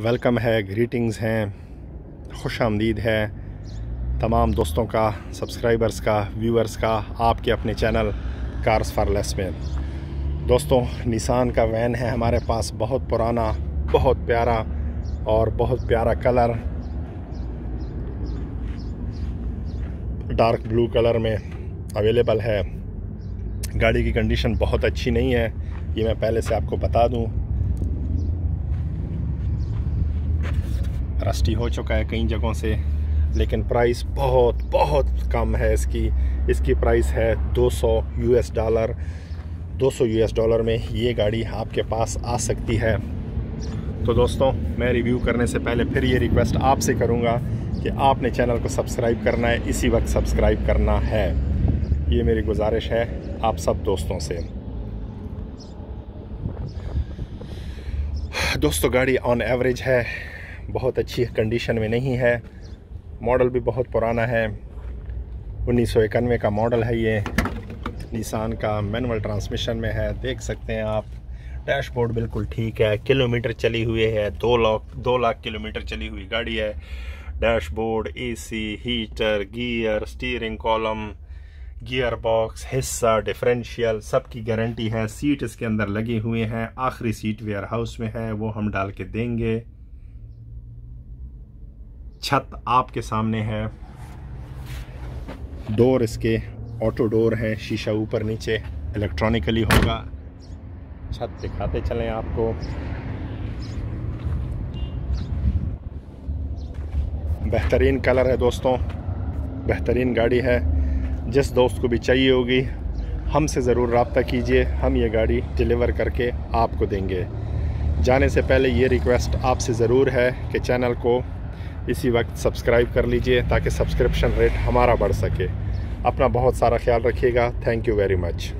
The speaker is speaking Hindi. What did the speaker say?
वेलकम है ग्रीटिंग्स हैं खुश आमदीद है तमाम दोस्तों का सब्सक्राइबर्स का व्यूअर्स का, आपके अपने चैनल कार्स फॉर लेस में। दोस्तों निशान का वैन है हमारे पास, बहुत पुराना, बहुत प्यारा और बहुत प्यारा कलर डार्क ब्लू कलर में अवेलेबल है। गाड़ी की कंडीशन बहुत अच्छी नहीं है, ये मैं पहले से आपको बता दूँ। रस्टी हो चुका है कई जगहों से, लेकिन प्राइस बहुत बहुत कम है इसकी। इसकी प्राइस है 200 यूएस डॉलर 200 यूएस डॉलर में ये गाड़ी आपके पास आ सकती है। तो दोस्तों, मैं रिव्यू करने से पहले फिर ये रिक्वेस्ट आपसे करूँगा कि आपने चैनल को सब्सक्राइब करना है, इसी वक्त सब्सक्राइब करना है। ये मेरी गुजारिश है आप सब दोस्तों से। दोस्तों, गाड़ी ऑन एवरेज है बहुत अच्छी कंडीशन में नहीं है। मॉडल भी बहुत पुराना है। उन्नीस सौ इक्यानवे का मॉडल है ये। निशान का मैनुअल ट्रांसमिशन में है। देख सकते हैं आप। डैशबोर्ड बिल्कुल ठीक है। किलोमीटर चली हुई है। दो लाख दो लाख किलोमीटर चली हुई गाड़ी है। Dashboard AC heater gear steering column gear box हिस्सा डिफरेंशियल सब की गारंटी है। सीट इसके अंदर लगे हुए हैं। आखिरी सीट वेयर हाउस में है। वो हम डाल के देंगे। छत आपके सामने है। डोर इसके ऑटो डोर हैं, शीशा ऊपर नीचे इलेक्ट्रॉनिकली होगा। छत दिखाते चलें आपको। बेहतरीन कलर है दोस्तों, बेहतरीन गाड़ी है। जिस दोस्त को भी चाहिए होगी, हमसे ज़रूर रबता कीजिए, हम ये गाड़ी डिलीवर करके आपको देंगे। जाने से पहले ये रिक्वेस्ट आपसे ज़रूर है कि चैनल को इसी वक्त सब्सक्राइब कर लीजिए ताकि सब्सक्रिप्शन रेट हमारा बढ़ सके। अपना बहुत सारा ख्याल रखिएगा। Thank you very much